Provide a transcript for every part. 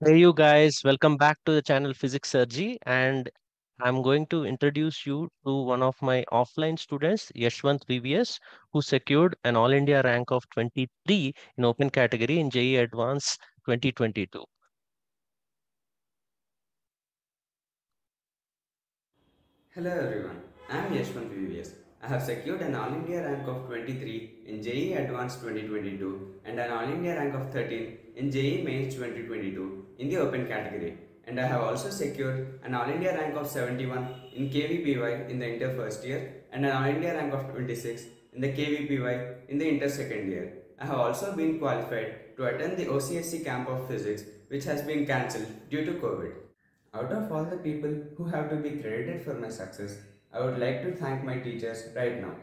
Hey you guys, welcome back to the channel Physics Sir JEE and I'm going to introduce you to one of my offline students, Yashwanth VVS, who secured an All India rank of 23 in open category in JEE Advanced 2022. Hello everyone, I am Yashwanth VVS. I have secured an All India rank of 23 in JEE Advanced 2022 and an All India rank of 13 in JEE Mains 2022 in the open category. And I have also secured an All India rank of 71 in KVPY in the inter first year and an All India rank of 26 in the KVPY in the inter second year. I have also been qualified to attend the OCSC camp of physics which has been cancelled due to COVID. Out of all the people who have to be credited for my success, I would like to thank my teachers right now.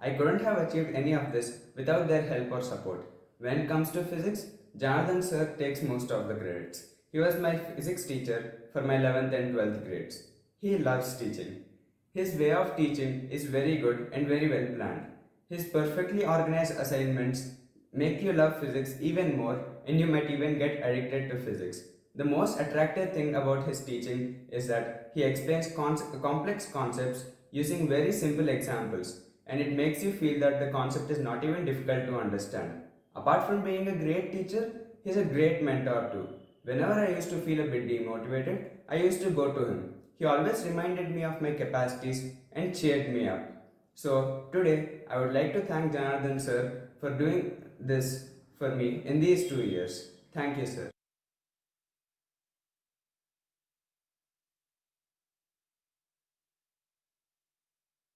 I couldn't have achieved any of this without their help or support. When it comes to physics, Janardhan sir takes most of the credits. He was my physics teacher for my 11th and 12th grades. He loves teaching. His way of teaching is very good and very well planned. His perfectly organized assignments make you love physics even more and you might even get addicted to physics. The most attractive thing about his teaching is that he explains complex concepts using very simple examples and it makes you feel that the concept is not even difficult to understand. Apart from being a great teacher, he is a great mentor too. Whenever I used to feel a bit demotivated, I used to go to him. He always reminded me of my capacities and cheered me up. So today, I would like to thank Janardhan sir for doing this for me in these two years. Thank you, sir.